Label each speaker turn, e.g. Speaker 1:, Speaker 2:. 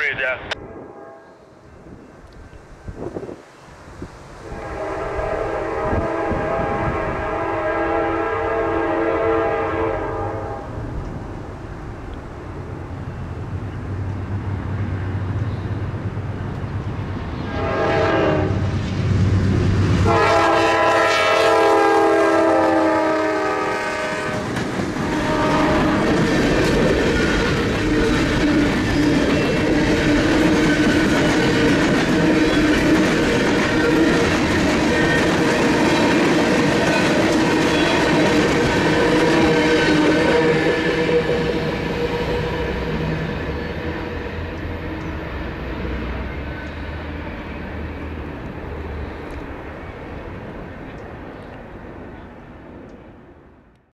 Speaker 1: bridge, out.